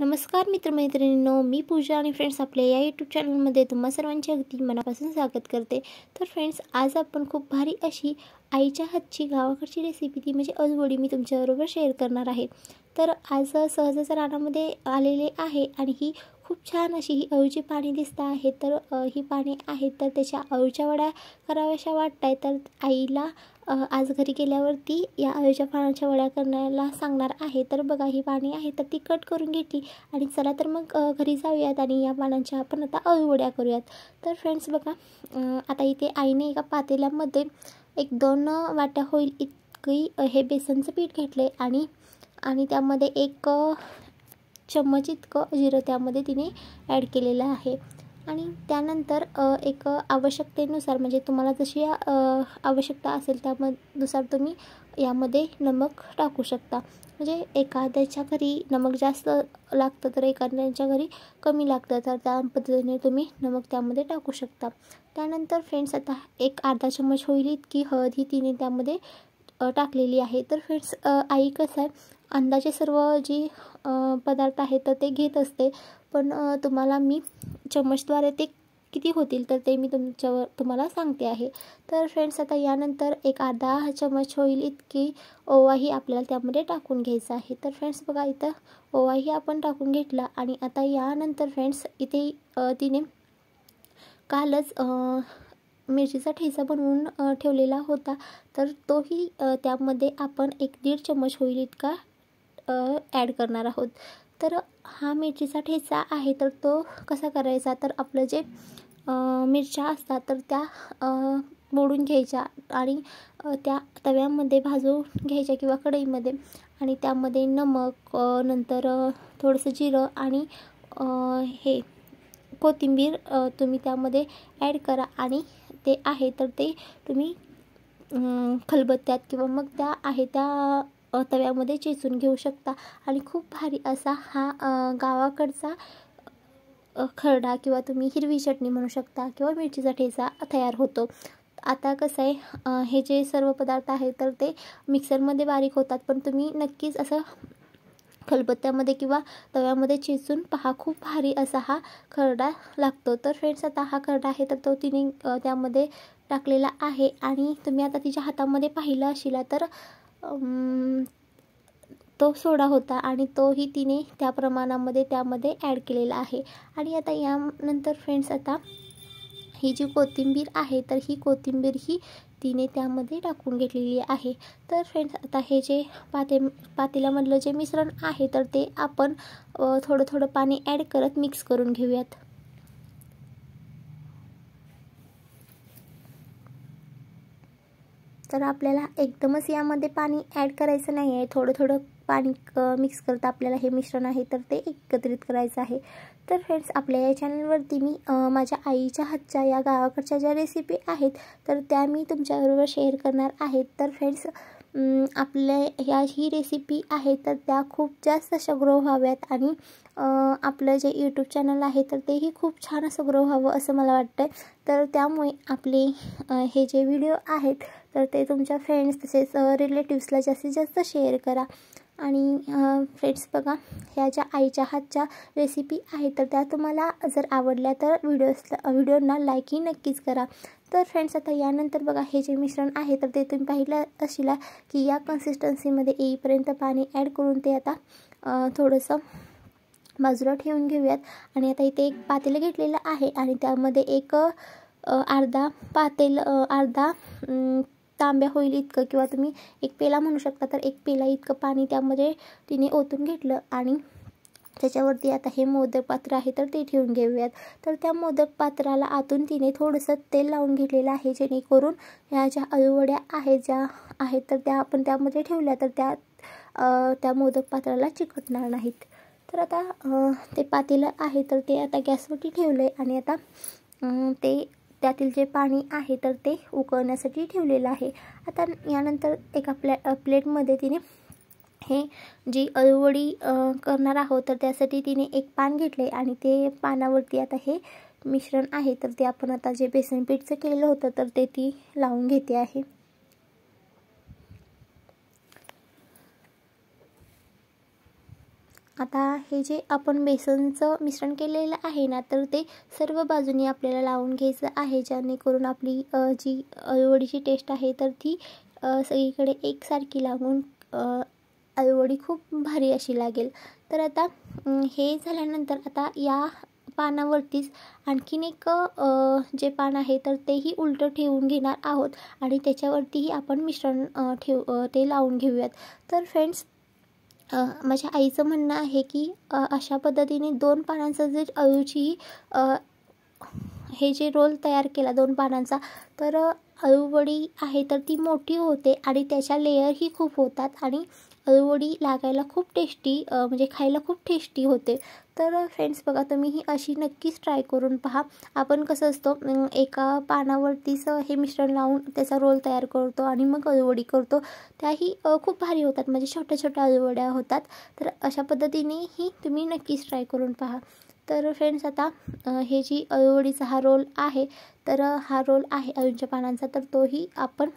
नमस्कार मित्रमैत्रिणींनो मी पूजा आणि फ्रेंड्स आपल्या या यूट्यूब चॅनलमध्ये तुम्हा सर्वांचे अगदी मनापासून स्वागत करते. तर फ्रेंड्स आज आपण खूप भारी अशी आईच्या हातची गावाकडची रेसिपी ती म्हणजे अजवडी मी तुमच्याबरोबर शेअर करणार आहे. तर आज सहजच रानामध्ये आलेले आहे आणि ही खूप छान अशी ही अळूची पाणी दिसत आहे तर ही पाणी आहेत तर त्याच्या अळूच्या वड्या कराव्याशा वाटत आहे तर आईला आज घरी गेल्यावरती या अळूच्या पानाच्या वड्या करण्याला सांगणार आहे. तर बघा ही पाणी आहे तर ती कट करून घेतली आणि चला तर मग घरी जाऊयात आणि या पानांच्या आपण आता अळू वड्या करूयात. तर फ्रेंड्स बघा आता इथे आईने एका पातेल्यामध्ये एक दोन वाट्या होईल इतकी हे बेसनचं पीठ घेतले आणि आणि त्यामध्ये एक चम्मच इतकं जिरं त्यामध्ये तिने ॲड केलेलं आहे. आणि त्यानंतर एक आवश्यकतेनुसार म्हणजे तुम्हाला जशी आवश्यकता असेल त्यानुसार तुम्ही यामध्ये नमक टाकू शकता. म्हणजे एखाद्याच्या घरी नमक जास्त लागतं तर एखाद्याच्या घरी कमी लागतं तर त्या पद्धतीने तुम्ही नमक त्यामध्ये टाकू शकता. त्यानंतर फ्रेंड्स आता एक अर्धा चम्मच होईल इतकी हळद ही तिने त्यामध्ये टाकलेली आहे. तर फ्रेंड्स आई कसं आहे अंदाजे सर्व जी पदार्थ आहेत तर ते घेत असते. पण तुम्हाला मी चम्मचद्वारे ते किती होतील तर ते मी तुमच्यावर तुम्हाला सांगते आहे. तर फ्रेंड्स आता यानंतर एक अर्धा चम्मच होईल इतकी ओवाही आपल्याला त्यामध्ये टाकून घ्यायचा आहे. तर फ्रेंड्स बघा इथं ओवाही आपण टाकून घेतला आणि आता यानंतर फ्रेंड्स इथे तिने कालच मिरचीचा ठेचा बनवून ठेवलेला होता. तर तोही त्यामध्ये आपण एक दीड चम्मच होईल इतका ॲड करणार आहोत. तर हा मिरचीचा ठेचा आहे तर तो कसा करायचा? तर आपलं जे मिरच्या असतात तर त्या मोडून घ्यायच्या आणि त्या तव्यामध्ये भाजून घ्यायच्या किंवा कढईमध्ये आणि त्यामध्ये नमक नंतर थोडंसं जिरं आणि हे कोथिंबीर तुम्ही त्यामध्ये ॲड करा आणि ते आहे तर ते तुम्ही खलबत्त्यात किंवा मग त्या आहे त्या तव्यामध्ये चेचून घेऊ शकता. आणि खूप भारी असा हा गावाकडचा खरडा किंवा तुम्ही हिरवी चटणी म्हणू शकता किंवा मिरचीचा ठेचा तयार होतो. आता कसं आहे हे जे सर्व पदार्थ आहेत तर ते मिक्सरमध्ये बारीक होतात. पण तुम्ही नक्कीच असं खलबत्त्यामध्ये किंवा तव्यामध्ये चेचून पहा. खूप भारी असा हा खरडा लागतो. तर फ्रेंड्स आता हा खरडा आहे तर तो तिने त्यामध्ये टाकलेला आहे. आणि तुम्ही आता तिच्या हातामध्ये पाहिलं अशिला तर तो सोडा होता आणि तोही तिने त्या प्रमाणामध्ये त्यामध्ये ॲड केलेला आहे. आणि आता यानंतर फ्रेंड्स आता ही जी कोथिंबीर आहे तर ही कोथिंबीर ही तिने त्यामध्ये टाकून घेतलेली आहे. तर फ्रेंड्स आता हे जे पाते पातेल्यामधलं जे मिश्रण आहे तर ते आपण थोडं थोडं पाणी ॲड करत मिक्स करून घेऊयात. तर आपल्याला एकदमच यामध्ये पाणी ॲड करायचं नाही आहे थोडं थोडं पाणी मिक्स करता आपल्याला हे मिश्रण आहे तर ते एकत्रित करायचं आहे. तर फ्रेंड्स आपल्या या चॅनलवरती मी माझ्या आईच्या हातच्या या गावाकडच्या ज्या रेसिपी आहेत तर त्या मी तुमच्याबरोबर शेअर करणार आहेत तर फ्रेंड्स आपल्या ह्या ही रेसिपी आहे तर त्या खूप जास्त अशा ग्रो व्हाव्यात आणि आपलं जे यूट्यूब चॅनल आहे तर तेही खूप छान असं ग्रो व्हावं असं मला वाटतं तर त्यामुळे आपले हे जे व्हिडिओ आहेत तर ते तुमच्या फ्रेंड्स तसेच रिलेटिव्सला जास्तीत जास्त शेअर करा. आणि फ्रेंड्स बघा ह्या ज्या आईच्या हातच्या रेसिपी आहेत तर त्या तुम्हाला जर आवडल्या तर व्हिडिओसला व्हिडिओना लाईकही नक्कीच करा. तर फ्रेंड्स आता यानंतर बघा हे जे मिश्रण आहे तर ते तुम्ही पाहिलं अशिला की या कन्सिस्टन्सीमध्ये येईपर्यंत पाणी ॲड करून ते आता थोडंसं बाजूला ठेवून घेऊयात. आणि आता इथे एक पातेलं घेतलेलं आहे आणि त्यामध्ये एक अर्धा पातेल अर्धा तांब्या होईल इतकं किंवा तुम्ही एक पेला म्हणू शकता तर एक पेला इतकं पाणी त्यामध्ये तिने ओतून घेतलं आणि त्याच्यावरती आता हे मोदक पात्र आहे तर ते ठेवून घेऊयात. तर त्या मोदक पात्राला आतून तिने थोडंसं तेल लावून घेतलेलं आहे जेणेकरून ह्या ज्या अळूवड्या आहेत ज्या आहेत तर त्या आपण त्यामध्ये ठेवल्या तर त्या त्या मोदक पात्राला चिकटणार नाहीत. तर आता ते पातेलं आहे तर ते आता गॅसवरती ठेवलं आहे आणि आता ते त्यातील जे पाणी आहे तर ते उकळण्यासाठी ठेवलेलं आहे. आता यानंतर एका प्लॅ प्लेटमध्ये तिने हे जी अळवडी करणार आहोत तर त्यासाठी तिने एक पान घेतले आणि ते पानावरती आता हे मिश्रण आहे. तर ते आपण आता जे बेसन पीठचं केलं होतं तर ते ती लावून घेते आहे. आता हे जे आपण बेसनचं मिश्रण केलेलं आहे ना तर ते सर्व बाजूनी आपल्याला लावून घ्यायचं आहे जेणेकरून आपली जी अळवडीची टेस्ट आहे तर ती सगळीकडे एकसारखी लागून अळूवडी खूप भारी अशी लागेल. तर आता हे झाल्यानंतर आता या पानावरतीच आणखीन एक जे पान आहे तर तेही उलटं ठेवून घेणार आहोत आणि त्याच्यावरतीही आपण मिश्रण ठेव ते लावून घेऊयात. तर फ्रेंड्स माझ्या आईचं म्हणणं आहे की अशा पद्धतीने दोन पानांचं जे अळूची हे जे रोल तयार केला दोन पानांचा तर अळूवडी आहे तर ती मोठी होते आणि त्याच्या लेयरही खूप होतात आणि अळूवडी लागायला खूप टेस्टी म्हणजे खायला खूप टेस्टी होते. तर फ्रेंड्स बघा, तुम्ही ही अशी नक्कीच ट्राय करून पहा. आपण कसं असतो एका पानावरतीच हे मिश्रण लावून त्याचा रोल तयार करतो आणि मग अळूवडी करतो. त्याही खूप भारी होतात. म्हणजे छोट्या छोट्या अळूवड्या होतात. तर अशा पद्धतीने ही तुम्ही नक्कीच ट्राय करून पहा. तर फ्रेंड्स आता हे जी अळूवडीचा हा रोल आहे, तर हा रोल आहे अळूच्या पानांचा, तर तोही आपण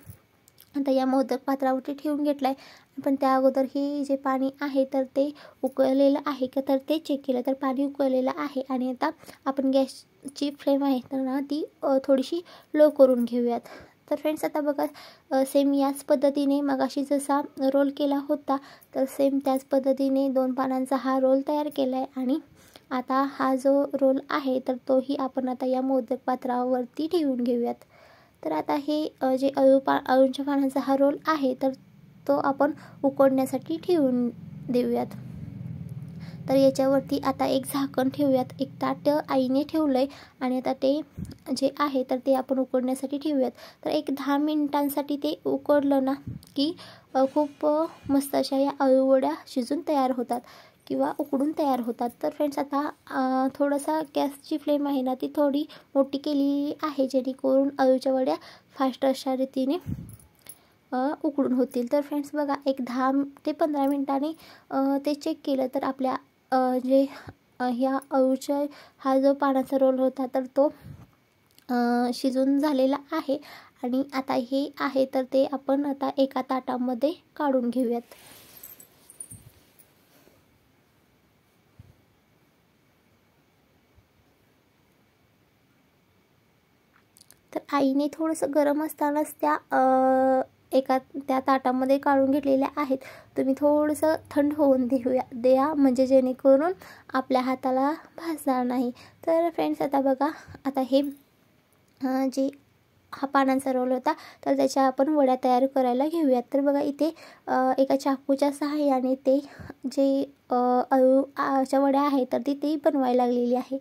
आता या मोदक पात्रावरती ठेवून घेतला आहे पण त्या अगोदर हे जे पाणी आहे तर ते उकळलेलं आहे का? तर ते चेक केलं तर पाणी उकळलेलं आहे. आणि आता आपण गॅसची फ्लेम आहे तर ना ती थोडीशी लो करून घेऊयात. तर फ्रेंड्स आता बघा सेम याच पद्धतीने मगाशी जसा रोल केला होता तर सेम त्याच पद्धतीने दोन पानांचा हा रोल तयार केला आहे आणि आता हा जो रोल आहे तर तोही आपण आता या मोदक पात्रावरती ठेवून घेऊयात. तर आता हे जे अळू पा अळूंच्या पानांचा हा रोल आहे तर तो आपण उकडण्यासाठी ठेवून देऊयात. तर याच्यावरती आता एक झाकण ठेवूयात एक ताट आईने ठेवलं आहे आणि आता ते जे आहे तर ते आपण उकडण्यासाठी ठेवूयात. तर एक दहा मिनिटांसाठी ते उकडलं ना की खूप मस्त अशा या अळूवड्या शिजून तयार होतात. किंवा उकडून तयार होतात. तर फ्रेंड्स आता थोडासा गॅसची फ्लेम आहे ना ती थोडी मोठी केलेली आहे जेणेकरून अळूच्या वड्या फास्ट अशा रीतीने उकडून होतील. तर फ्रेंड्स बघा एक दहा ते पंधरा मिनटांनी ते चेक केलं तर आपल्या जे ह्या अळूच्या हा जो पाण्याचा रोल होता तर तो शिजून झालेला आहे. आणि आता हे आहे तर ते आपण आता एका ताटामध्ये काढून घेऊयात. तर आईने थोडंसं गरम असतानाच त्या एका त्या ताटामध्ये काढून घेतलेल्या आहेत. तुम्ही थोडंसं थंड होऊन देऊया द्या. म्हणजे जेणेकरून आपल्या हाताला भाजणार नाही. तर फ्रेंड्स आता बघा आता हे जे हा पानांचा रोल होता तर त्याच्या आपण वड्या तयार करायला घेऊयात. तर बघा इथे एका चाकूच्या सहाय्याने ते जे अळूच्या वड्या आहेत तर ती ते बनवायला लागलेली आहे.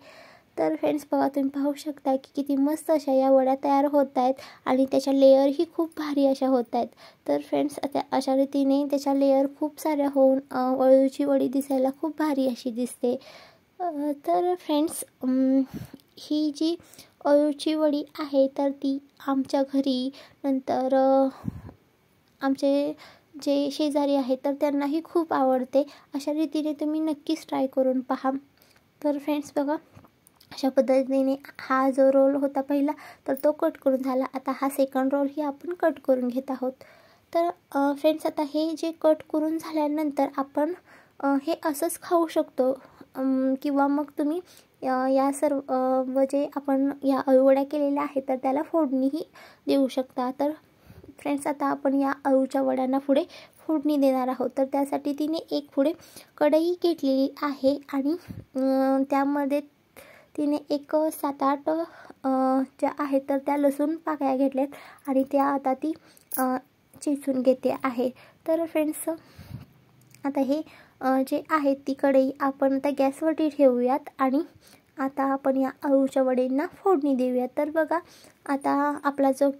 तर फ्रेंड्स बघा तुम्ही पाहू शकता की किती मस्त अशा या वड्या तयार होत आहेत आणि त्याच्या लेअरही खूप भारी अशा होत आहेत तर फ्रेंड्स आता अशा रीतीने त्याच्या लेअर खूप साऱ्या होऊन वळूची वडी दिसायला खूप भारी अशी दिसते. तर फ्रेंड्स ही जी अळूची वडी आहे तर ती आमच्या घरी नंतर आमचे जे शेजारी आहेत तर त्यांनाही खूप आवडते. अशा रीतीने तुम्ही नक्कीच ट्राय करून पहा. तर फ्रेंड्स बघा अशा पद्धतीने हा जो रोल होता पहिला तर तो कट करून झाला. आता हा सेकंड रोलही आपण कट करून घेत आहोत. तर फ्रेंड्स आता हे जे कट करून झाल्यानंतर आपण हे असंच खाऊ शकतो. किंवा मग तुम्ही या सर्व जे आपण या अळूवड्या केलेल्या आहेत तर त्याला फोडणीही देऊ शकता. तर फ्रेंड्स आता आपण या अळूच्या वड्यांना पुढे फोडणी देणार आहोत. तर त्यासाठी तिने एक पुढे कढई घेतलेली आहे आणि त्यामध्ये तिने एक सात आठ ज्या आहेत तर त्या लसूण पाकळ्या घेतल्यात आणि त्या आता ती चिचून घेते आहे. तर फ्रेंड्स आता हे जे आहे ती कढई आपण त्या गॅसवरती ठेवूयात आणि आता आपण या अळूच्या वडींना फोडणी देऊयात. तर बघा आता आपला जो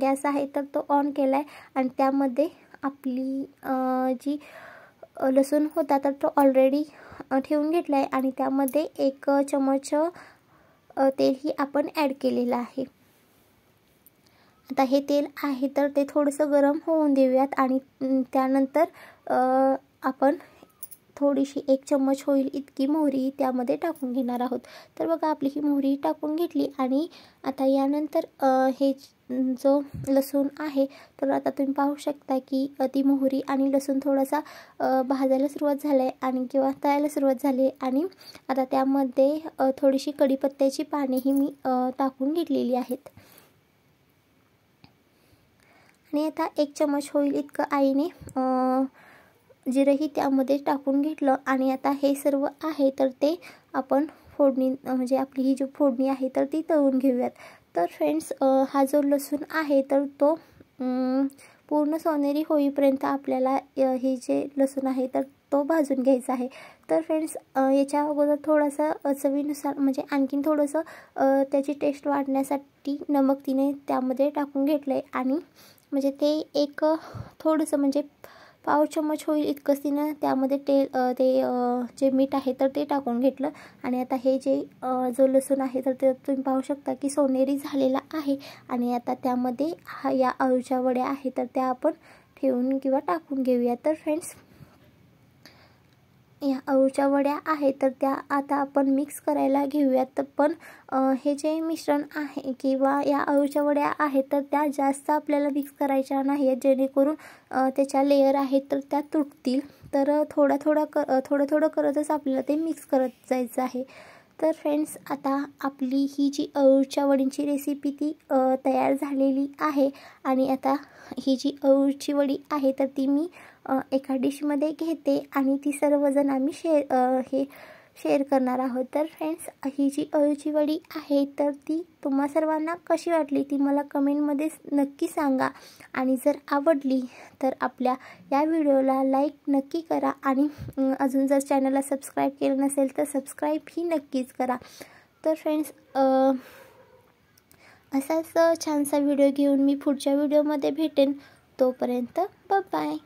गॅस आहे तर तो ऑन केला आहे आणि त्यामध्ये आपली जी लसूण होता तर तो ऑलरेडी ठेवून घेतला आहे आणि त्यामध्ये एक चमच तेलही आपण ॲड केलेलं आहे. आता हे तेल आहे तर ते थोडंसं गरम होऊन देऊयात आणि त्यानंतर आपण थोडीशी एक चम्मच होईल इतकी मोहरी त्यामध्ये टाकून घेणार आहोत. तर बघा आपली ही मोहरी टाकून घेतली आणि आता यानंतर हे जो लसूण आहे तर आता तुम्ही पाहू शकता की ती मोहरी आणि लसूण थोडासा भाजायला सुरुवात झाली आहे आणि किंवा तळायला सुरुवात झाली आणि आता त्यामध्ये थोडीशी कढीपत्त्याची पानेही मी टाकून घेतलेली आहेत. आणि आता एक चमच होईल इतकं आईने जिरंही त्यामध्ये टाकून घेतलं आणि आता हे सर्व आहे तर ते आपण फोडणी म्हणजे आपली ही जी फोडणी आहे तर ती तळून घेऊयात. तर फ्रेंड्स हा जो लसूण आहे तर तो पूर्ण सोनेरी होईपर्यंत आपल्याला हे जे लसूण आहे तर तो भाजून घ्यायचा आहे. तर फ्रेंड्स याच्या अगोदर थोडासा चवीनुसार म्हणजे आणखीन थोडंसं त्याची टेस्ट वाढण्यासाठी नमक तिने त्यामध्ये टाकून घेतलं आहे आणि म्हणजे ते एक थोडंसं म्हणजे पाव चम्मच होईल इतकंच तिनं. त्यामध्ये ते ते जे मीठ आहे तर ते टाकून घेतलं. आणि आता हे जे जो लसूण आहे तर ते तुम्ही पाहू शकता की सोनेरी झालेला आहे. आणि आता त्यामध्ये हा या अळूच्या वड्या आहे तर त्या आपण ठेवून किंवा टाकून घेऊया. तर फ्रेंड्स या अळूच्या वड्या आहेत तर त्या आता आपण मिक्स करायला घेऊयात. पण हे जे मिश्रण आहे किंवा या अळूच्या वड्या आहेत तर त्या जास्त आपल्याला मिक्स करायच्या नाही आहेत जेणेकरून त्याच्या लेयर आहेत तर त्या तुटतील. तर थोडा थोडा क थोडं थोडं करतच आपल्याला ते मिक्स करत जायचं आहे. तर फ्रेंड्स आता आपली ही जी अळूच्या वडींची रेसिपी ती तयार झालेली आहे. आणि आता ही जी अळूची वडी आहे तर ती मी एका डिशमध्ये घेते आणि ती सर्वजण आम्ही शेअर हे शेअर करणार आहोत. तर फ्रेंड्स ही जी अळूची वडी आहे तर ती तुम्हा सर्वांना कशी वाटली ती मला कमेंटमध्ये नक्की सांगा. आणि जर आवडली तर आपल्या या व्हिडिओला लाईक नक्की करा. आणि अजून जर चॅनलला सबस्क्राईब केलं नसेल तर सबस्क्राईबही नक्कीच करा. तर फ्रेंड्स असाच छानसा व्हिडिओ घेऊन मी पुढच्या व्हिडिओमध्ये भेटेन. तोपर्यंत बाय